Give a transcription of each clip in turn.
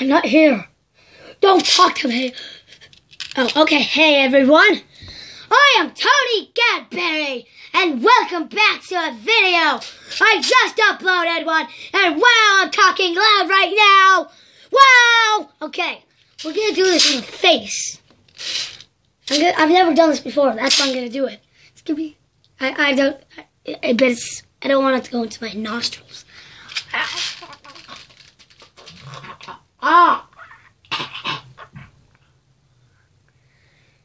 I'm not here. Don't talk to me. Oh, okay. Hey, everyone. I am Tony Gadberry, and welcome back to a video. I just uploaded one, and wow, I'm talking loud right now. Wow. Okay, we're gonna do this in the face. I'm gonna, I've never done this before. That's why I'm gonna do it. It's gonna be. I, I don't. I, I it's. I don't want it to go into my nostrils. Ah.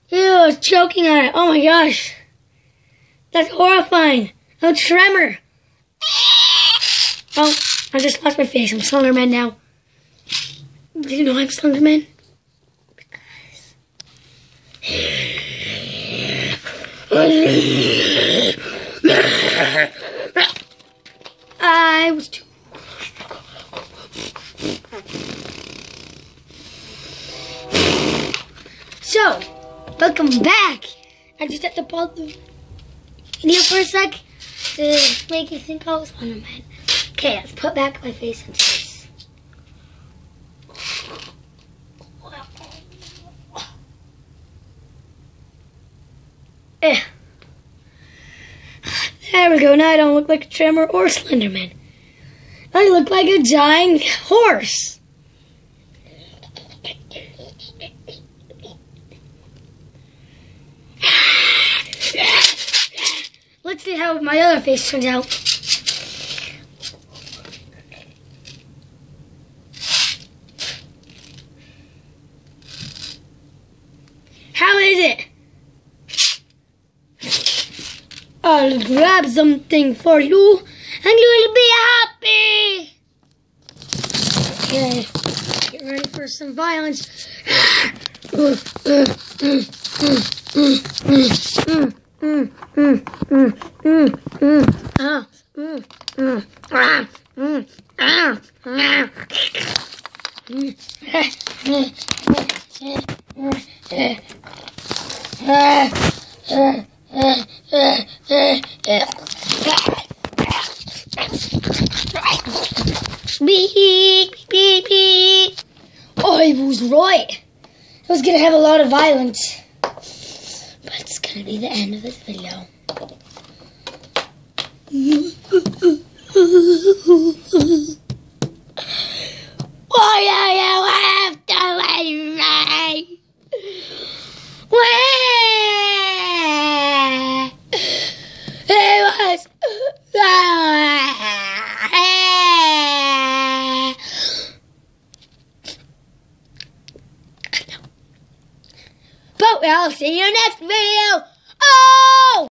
Ew, I was choking on it. Oh my gosh. That's horrifying. A tremor. Oh, I just lost my face. I'm Slenderman now. Do you know I'm Slenderman? Because... I was too. So, welcome back. I just had to pause the video for a sec to make you think I was Slenderman. Okay, let's put back my face into this. Eh. There we go. Now I don't look like a Tremor or Slenderman. I look like a giant horse. See how my other face turns out. How is it? I'll grab something for you and you'll be happy. Okay, get ready for some violence. Beep, beep, beep. Oh, he was right. I was gonna have a lot of violence. It's gonna be the end of this video. Are you after me? Where? It was. But I'll see you next video. Oh!